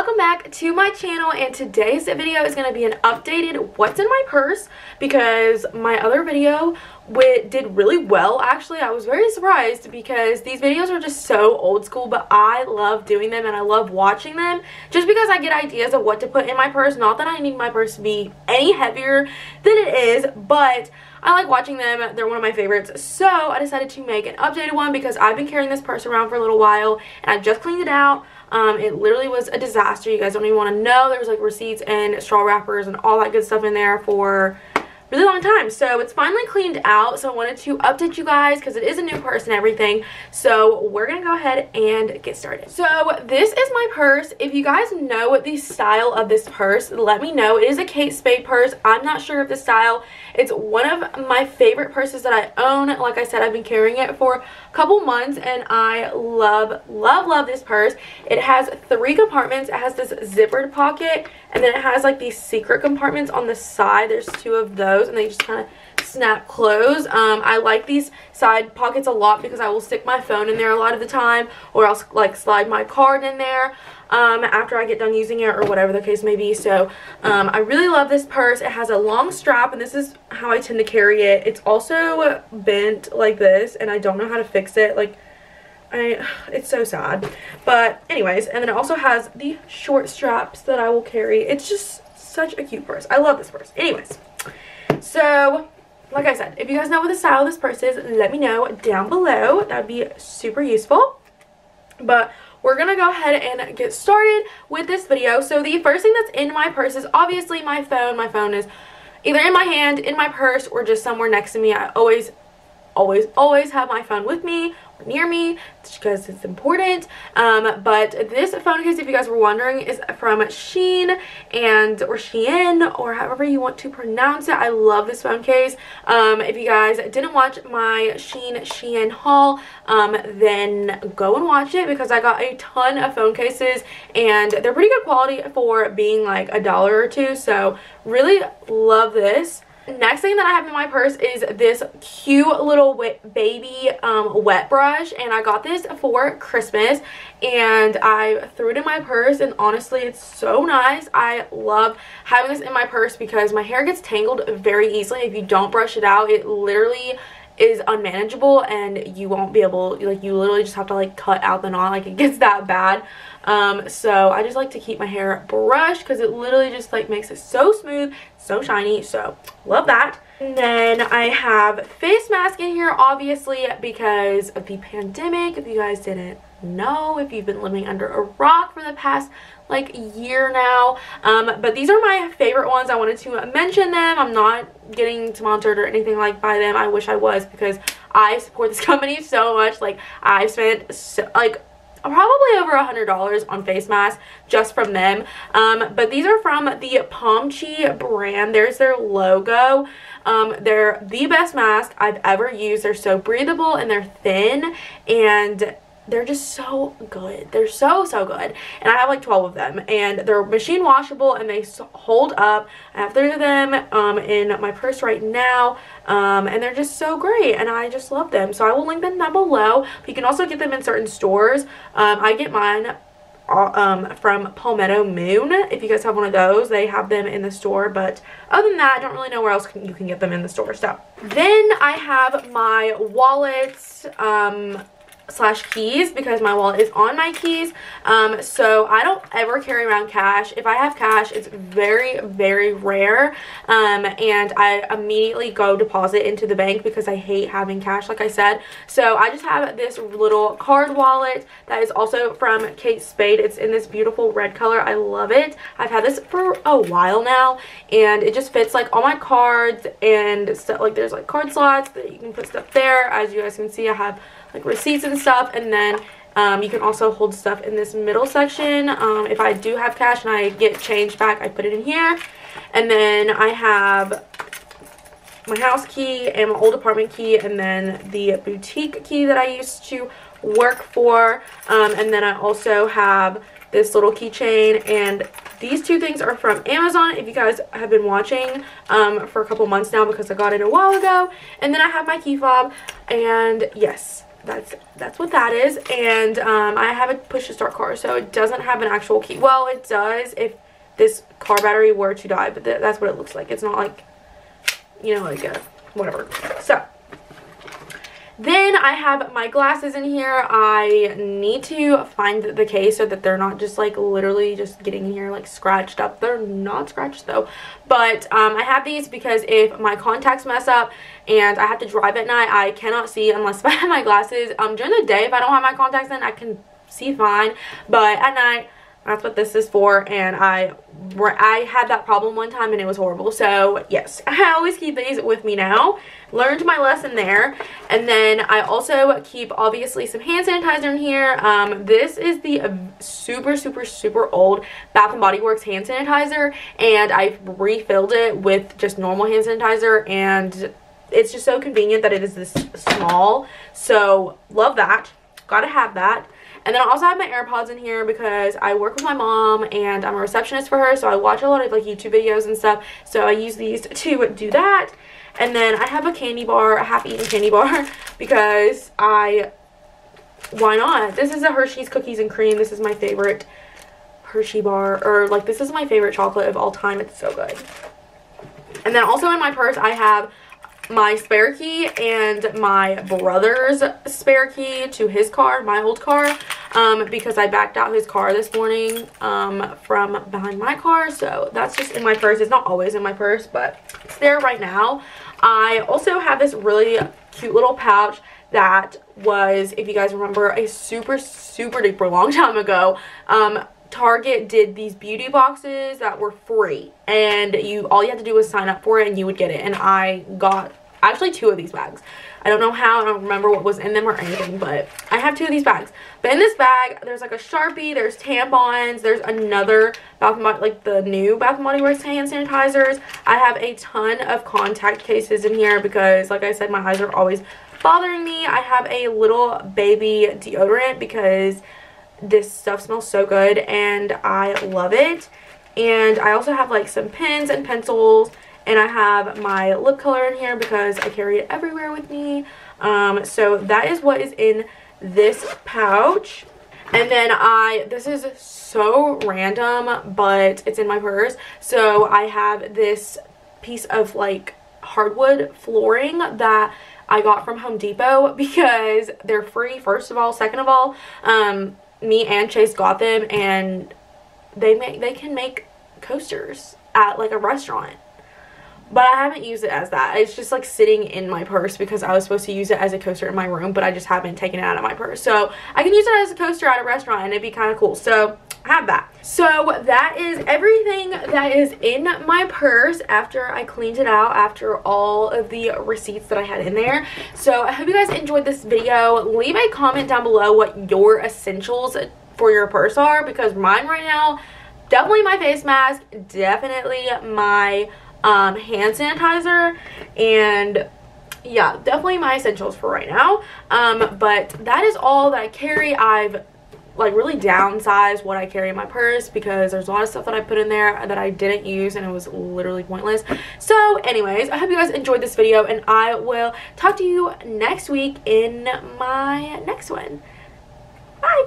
welcome back to my channel and today's video is going to be an updated what's in my purse because my other video did really well actually I was very surprised because these videos are just so old school but I love doing them and I love watching them just because I get ideas of what to put in my purse not that I need my purse to be any heavier than it is but I like watching them. They're one of my favorites. So I decided to make an updated one because I've been carrying this purse around for a little while and I just cleaned it out. Um, it literally was a disaster. You guys don't even want to know. There was like receipts and straw wrappers and all that good stuff in there for really long time. So it's finally cleaned out. So I wanted to update you guys because it is a new purse and everything. So we're going to go ahead and get started. So this is my purse. If you guys know the style of this purse, let me know. It is a Kate Spade purse. I'm not sure of the style. It's one of my favorite purses that I own. Like I said, I've been carrying it for a couple months and I love, love, love this purse. It has three compartments. It has this zippered pocket and then it has like these secret compartments on the side. There's two of those and they just kind of snap close. Um, I like these side pockets a lot because I will stick my phone in there a lot of the time or else like slide my card in there um, after I get done using it or whatever the case may be. So um, I really love this purse. It has a long strap and this is how I tend to carry it. It's also bent like this and I don't know how to fix it. Like I, it's so sad. But anyways, and then it also has the short straps that I will carry. It's just such a cute purse. I love this purse. Anyways, so like I said, if you guys know what the style of this purse is, let me know down below. That would be super useful. But we're gonna go ahead and get started with this video. So the first thing that's in my purse is obviously my phone. My phone is either in my hand, in my purse, or just somewhere next to me. I always always always have my phone with me near me because it's important. Um, but this phone case if you guys were wondering is from Shein and or Shein or however you want to pronounce it. I love this phone case. Um, if you guys didn't watch my Shein Shein haul um, then go and watch it because I got a ton of phone cases and they're pretty good quality for being like a dollar or two. So really love this Next thing that I have in my purse is this cute little wet baby um, wet brush and I got this for Christmas and I threw it in my purse and honestly it's so nice. I love having this in my purse because my hair gets tangled very easily. If you don't brush it out, it literally is unmanageable and you won't be able like you literally just have to like cut out the knot like it gets that bad. Um so i just like to keep my hair brushed because it literally just like makes it so smooth so shiny. So love that. And then i have face mask in here obviously because of the pandemic if you guys didn't know if you've been living under a rock for the past like year now. Um, but these are my favorite ones. I wanted to mention them. I'm not getting sponsored or anything like by them. I wish i was because i support this company so much. Like i've spent so, like probably over a hundred dollars on face masks just from them. Um, but these are from the Pomchi brand. There's their logo. Um, they're the best mask I've ever used. They're so breathable and they're thin and they're just so good they're so so good and i have like 12 of them and they're machine washable and they hold up i have three of them um, in my purse right now um, and they're just so great and i just love them so i will link them down below but you can also get them in certain stores um, i get mine uh, um, from Palmetto Moon. If you guys have one of those, they have them in the store. But other than that, I don't really know where else can, you can get them in the store. So then I have my wallets. Um, slash keys because my wallet is on my keys. Um, so I don't ever carry around cash. If I have cash it's very very rare. Um, and I immediately go deposit into the bank because I hate having cash like I said. So I just have this little card wallet that is also from Kate Spade. It's in this beautiful red color. I love it. I've had this for a while now and it just fits like all my cards and stuff. Like there's like card slots that you can put stuff there. As you guys can see I have like receipts and stuff and then um, you can also hold stuff in this middle section. Um, if I do have cash and I get change back I put it in here. And then I have my house key and my old apartment key and then the boutique key that I used to work for. Um, and then I also have this little keychain and these two things are from Amazon if you guys have been watching um, for a couple months now because I got it a while ago. And then I have my key fob and yes that's that's what that is. And um, I have a push to start car so it doesn't have an actual key. Well it does if this car battery were to die but th that's what it looks like. It's not like you know like a whatever. So then I have my glasses in here. I need to find the case so that they're not just like literally just getting here like scratched up. They're not scratched though. But um, I have these because if my contacts mess up and I have to drive at night, I cannot see unless I have my glasses. Um, during the day, if I don't have my contacts in, I can see fine. But at night, that's what this is for and I I had that problem one time and it was horrible. So yes I always keep these with me now. Learned my lesson there. And then I also keep obviously some hand sanitizer in here. Um, this is the super super super old Bath and Body Works hand sanitizer and I've refilled it with just normal hand sanitizer and it's just so convenient that it is this small. So love that gotta have that and then I also have my AirPods in here because I work with my mom and I'm a receptionist for her. So I watch a lot of like YouTube videos and stuff. So I use these to do that. And then I have a candy bar, a half-eaten candy bar because I, why not? This is a Hershey's Cookies and Cream. This is my favorite Hershey bar, or like this is my favorite chocolate of all time. It's so good. And then also in my purse, I have my spare key and my brother's spare key to his car, my old car, um, because I backed out his car this morning um, from behind my car. So that's just in my purse. It's not always in my purse, but it's there right now. I also have this really cute little pouch that was, if you guys remember, a super, super duper long time ago. Um, Target did these beauty boxes that were free and you all you had to do was sign up for it and you would get it and I got actually two of these bags. I don't know how, I don't remember what was in them or anything, but I have two of these bags. But in this bag, there's like a Sharpie, there's tampons, there's another Bath and Body, like the new Bath and Body Works hand sanitizers. I have a ton of contact cases in here because, like I said, my eyes are always bothering me. I have a little baby deodorant because this stuff smells so good and I love it. And I also have like some pens and pencils and I have my lip color in here because I carry it everywhere with me. Um, so that is what is in this pouch. And then I, this is so random, but it's in my purse. So I have this piece of like hardwood flooring that I got from Home Depot because they're free, first of all. Second of all, um, me and Chase got them and they make they can make coasters at like a restaurant but I haven't used it as that. It's just like sitting in my purse because I was supposed to use it as a coaster in my room, but I just haven't taken it out of my purse. So I can use it as a coaster at a restaurant and it'd be kind of cool. So have that. So that is everything that is in my purse after I cleaned it out after all of the receipts that I had in there. So I hope you guys enjoyed this video. Leave a comment down below what your essentials for your purse are because mine right now, definitely my face mask, definitely my um, hand sanitizer and yeah definitely my essentials for right now um, but that is all that I carry I've like really downsized what I carry in my purse because there's a lot of stuff that I put in there that I didn't use and it was literally pointless. So anyways, I hope you guys enjoyed this video and I will talk to you next week in my next one. Bye!